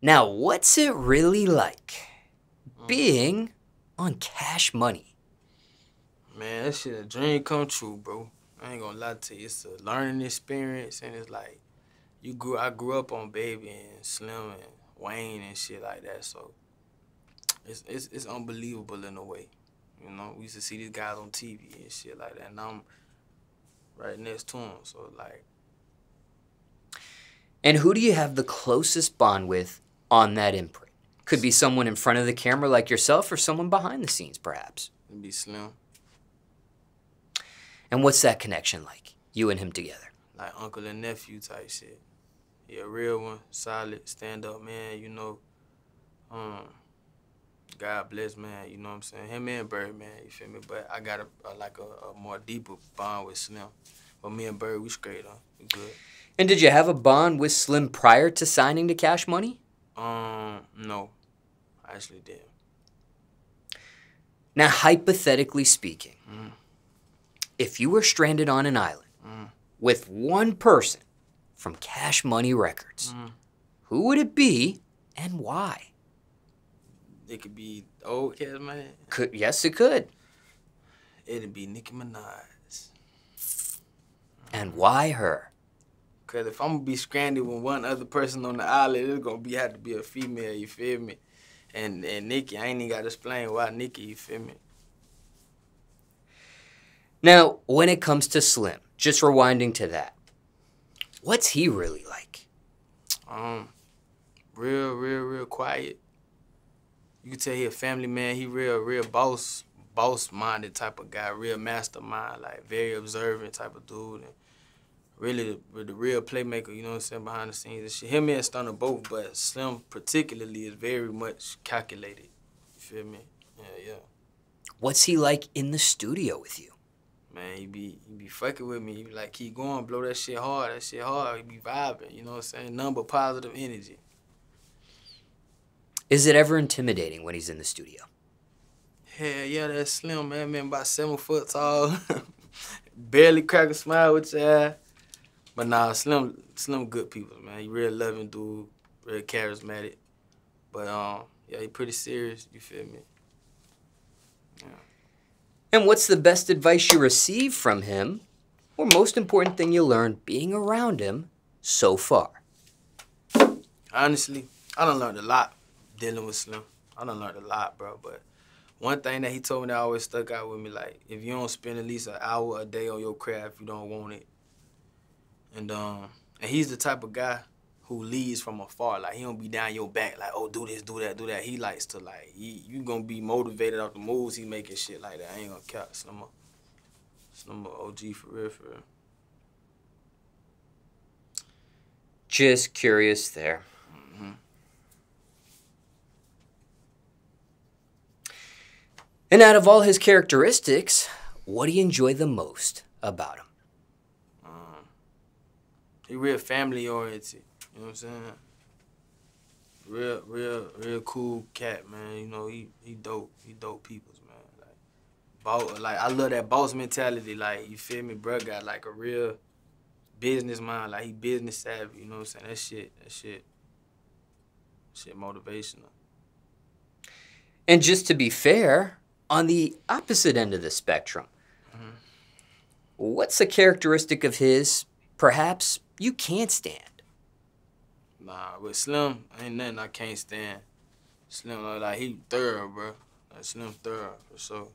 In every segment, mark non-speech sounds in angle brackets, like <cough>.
Now, what's it really like mm. being on cash money? Man, that shit a dream come true, bro. I ain't gonna lie to you. It's a learning experience, and it's like you grew. I grew up on Baby and Slim and Wayne and shit like that. So it's it's it's unbelievable in a way. You know, we used to see these guys on TV and shit like that, and I'm right next to them. So like, And who do you have the closest bond with on that imprint? Could be someone in front of the camera like yourself or someone behind the scenes, perhaps. It'd be Slim, And what's that connection like, you and him together? like uncle and nephew type shit. He a real one, solid, stand up man. You know, um, God bless man. You know what I'm saying? Him and Bird man. You feel me? But I got a, a like a, a more deeper bond with Slim. But me and Bird, we straight on. We good. And did you have a bond with Slim prior to signing to Cash Money? Um, no, I actually did. Now, hypothetically speaking, Mm. if you were stranded on an island Mm. with one person from Cash Money Records, Mm. who would it be and why? It could be old cat man. Could yes, it could. It'd be Nicki Minaj. And why her? Cause if I'm gonna be stranded with one other person on the island, it's gonna be have to be a female. You feel me? And and Nicki, I ain't even gotta explain why Nicki. You feel me? Now, when it comes to Slim, just rewinding to that, what's he really like? Um, real, real, real quiet. You can tell he a family man. He real, real boss, boss minded type of guy. Real mastermind, like very observant type of dude. And really, the, the real playmaker. You know what I'm saying behind the scenes and shit. Him and Stunner both, but Slim particularly is very much calculated. You feel me? Yeah, yeah. What's he like in the studio with you? Man, he be he be fucking with me. He be like, keep going, blow that shit hard. That shit hard. He be vibing. You know what I'm saying? Number positive energy. Is it ever intimidating when he's in the studio? Hell yeah, that slim, man. Man, about seven foot tall. <laughs> Barely crack a smile with your eye. But nah, Slim, Slim good people, man. He real loving dude, real charismatic. But um, yeah, he pretty serious, you feel me? Yeah. And what's the best advice you received from him, or most important thing you learned being around him so far? Honestly, I done learned a lot dealing with Slim. I done learned a lot, bro. But one thing that he told me that always stuck out with me, like, if you don't spend at least an hour a day on your craft, you don't want it. And um, and he's the type of guy who leads from afar. Like he don't be down your back, like, oh, do this, do that, do that. He likes to like, he, you gonna be motivated off the moves he making shit like that. I ain't gonna count Slim. Slim a OG for real, for real. Just curious there. And out of all his characteristics, what do you enjoy the most about him? He real family oriented. You know what I'm saying? Real, real, real cool cat, man. You know, he he dope. He dope peoples, man. Like, boss, like I love that boss mentality. Like, you feel me, bro? Got like a real business mind. Like he business savvy. You know what I'm saying? That shit, that shit, shit motivational. And just to be fair, on the opposite end of the spectrum, mm-hmm. what's a characteristic of his perhaps you can't stand? Nah, with Slim, ain't nothing I can't stand. Slim, like, like he thorough, bro. Like Slim thorough for sure.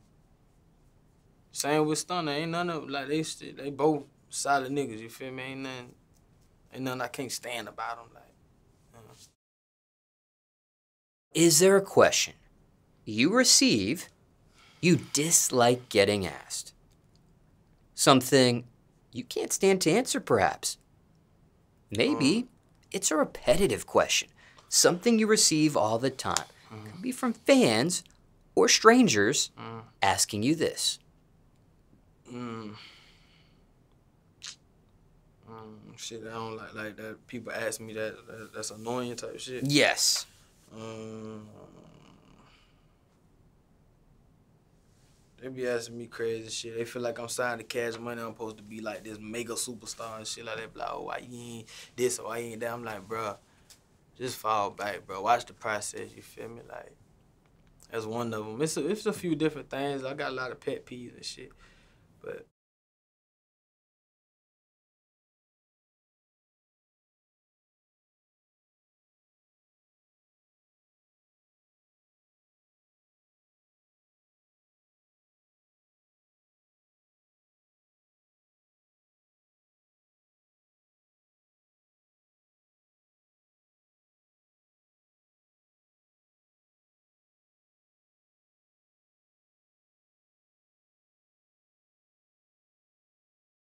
Same with Stunner, ain't none of like they they both solid niggas. You feel me? Ain't nothing, ain't nothing I can't stand about them. Like, Is there a question you receive you dislike getting asked? Something you can't stand to answer, perhaps. Maybe it's a repetitive question, something you receive all the time. Could be from fans or strangers asking you this. mm, mm, shit, I don't like like that. People ask me that, that that's annoying type shit. Yes. Um, they be asking me crazy shit. They feel like I'm signed to cash money. I'm supposed to be like this mega superstar and shit like that. Blah, oh, why you ain't this or why you ain't that? I'm like, bruh, just fall back, bro. Watch the process. You feel me? Like that's one of them. It's a, it's a few different things. I got a lot of pet peeves and shit, but